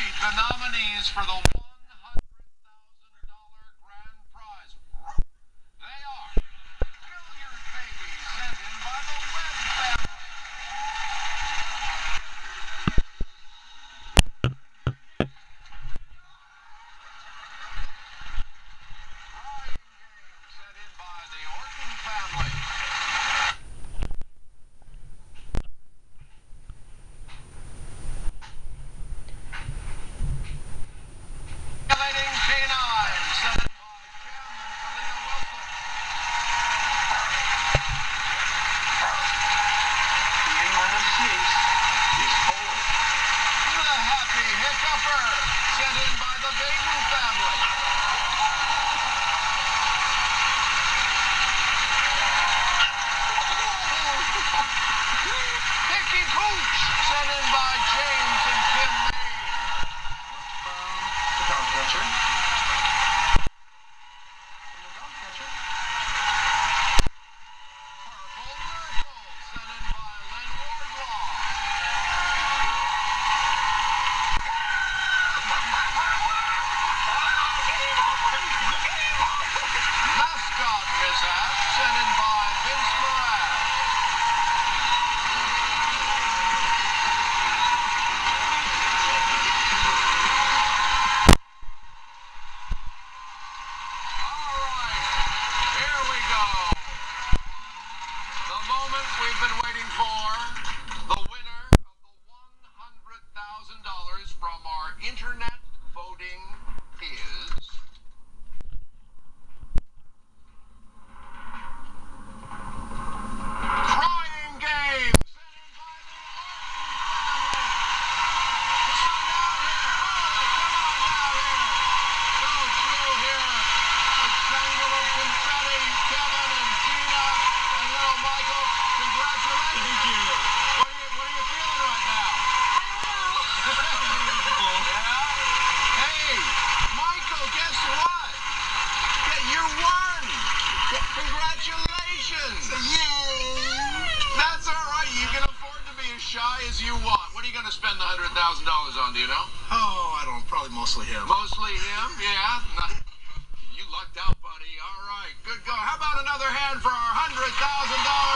tonight, the nominees for the we've been waiting for, the winner of the $100,000 from our internet. Yay! That's all right. You can afford to be as shy as you want. What are you going to spend the $100,000 on, do you know? Oh, I don't. Probably mostly him. Mostly him? Yeah. you lucked out, buddy. All right. Good go. How about another hand for our $100,000?